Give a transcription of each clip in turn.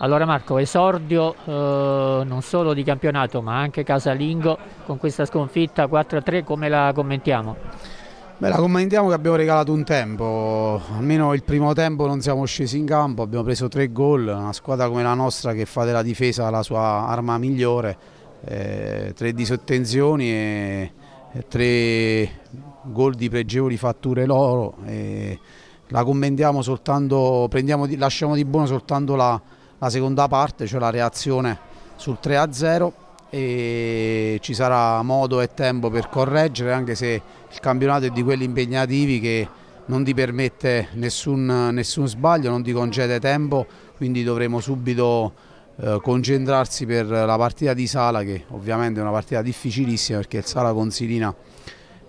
Allora Marco, esordio eh, non solo di campionato ma anche casalingo con questa sconfitta 4-3, come la commentiamo? Beh, la commentiamo che abbiamo regalato un tempo, almeno il primo tempo non siamo scesi in campo, abbiamo preso tre gol, una squadra come la nostra che fa della difesa la sua arma migliore, eh, tre disottenzioni e, e tre gol di pregevoli fatture loro. La commentiamo soltanto, lasciamo di buono soltanto la, la seconda parte, cioè la reazione sul 3-0 e ci sarà modo e tempo per correggere anche se il campionato è di quelli impegnativi che non ti permette nessun, nessun sbaglio, non ti concede tempo, quindi dovremo subito eh, concentrarsi per la partita di Sala che ovviamente è una partita difficilissima perché il Sala Consilina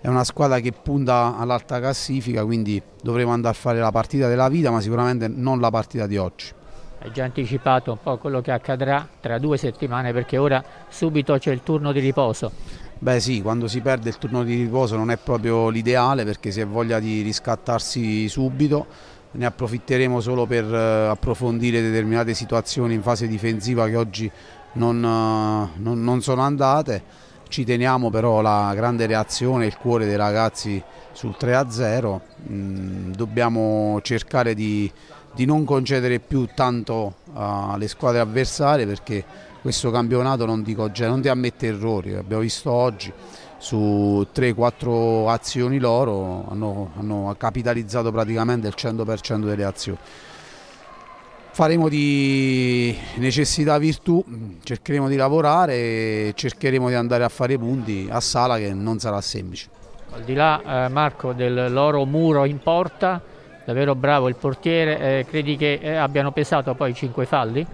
è una squadra che punta all'alta classifica, quindi dovremo andare a fare la partita della vita, ma sicuramente non la partita di oggi. Hai già anticipato un po' quello che accadrà tra due settimane perché ora subito c'è il turno di riposo. Beh sì, quando si perde il turno di riposo non è proprio l'ideale perché si ha voglia di riscattarsi subito, ne approfitteremo solo per eh, approfondire determinate situazioni in fase difensiva che oggi non, eh, non, non sono andate. Ci teniamo però alla grande reazione, il cuore dei ragazzi sul 3-0, mm, dobbiamo cercare di, di, non concedere più tanto alle squadre avversarie perché questo campionato non ti, non ti ammette errori, abbiamo visto oggi su 3-4 azioni loro hanno, hanno capitalizzato praticamente il 100% delle azioni faremo di necessità virtù, cercheremo di lavorare e cercheremo di andare a fare punti a Sala che non sarà semplice. Al di là eh, Marco del loro muro in porta, davvero bravo il portiere, eh, credi che eh, abbiano pesato poi cinque falli?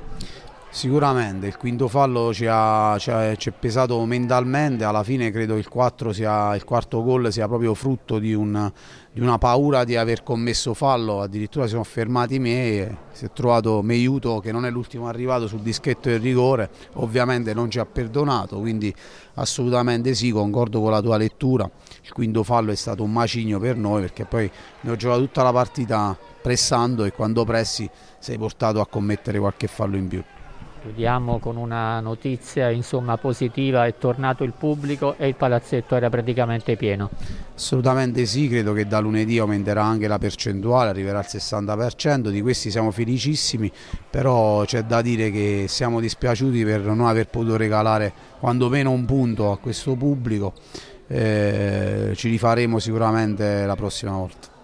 Sicuramente, il quinto fallo ci, ha, ci, ha, ci, è pesato mentalmente, alla fine credo il, sia, il quarto gol sia proprio frutto di, un, di, una paura di aver commesso fallo, addirittura si sono fermati miei, si è trovato Meiuto che non è l'ultimo arrivato sul dischetto del rigore, ovviamente non ci ha perdonato, quindi assolutamente sì, concordo con la tua lettura, il quinto fallo è stato un macigno per noi perché poi ne ho giocato tutta la partita pressando e quando pressi sei portato a commettere qualche fallo in più. Chiudiamo con una notizia insomma, positiva, è tornato il pubblico e il palazzetto era praticamente pieno. Assolutamente sì, credo che da lunedì aumenterà anche la percentuale, arriverà al 60%, di questi siamo felicissimi, però c'è da dire che siamo dispiaciuti per non aver potuto regalare quantomeno un punto a questo pubblico, eh, ci rifaremo sicuramente la prossima volta.